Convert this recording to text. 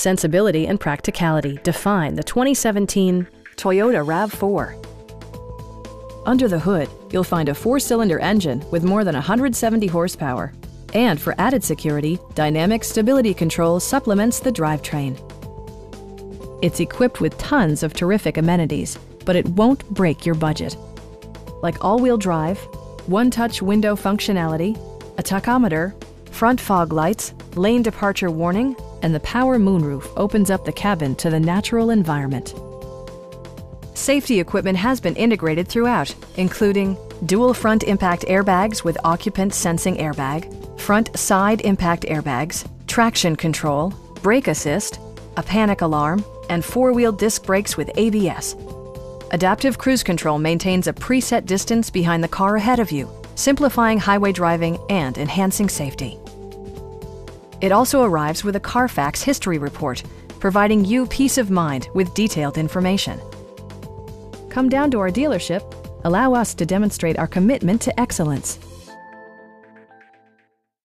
Sensibility and practicality define the 2017 Toyota RAV4. Under the hood, you'll find a four-cylinder engine with more than 170 horsepower. And for added security, Dynamic Stability Control supplements the drivetrain. It's equipped with tons of terrific amenities, but it won't break your budget. Like all-wheel drive, one-touch window functionality, a tachometer, front fog lights, lane departure warning, and the power moonroof opens up the cabin to the natural environment. Safety equipment has been integrated throughout, including dual front impact airbags with occupant sensing airbag, front side impact airbags, traction control, brake assist, a panic alarm, and four-wheel disc brakes with ABS. Adaptive Cruise Control maintains a preset distance behind the car ahead of you, simplifying highway driving and enhancing safety. It also arrives with a Carfax history report, providing you peace of mind with detailed information. Come down to our dealership, allow us to demonstrate our commitment to excellence.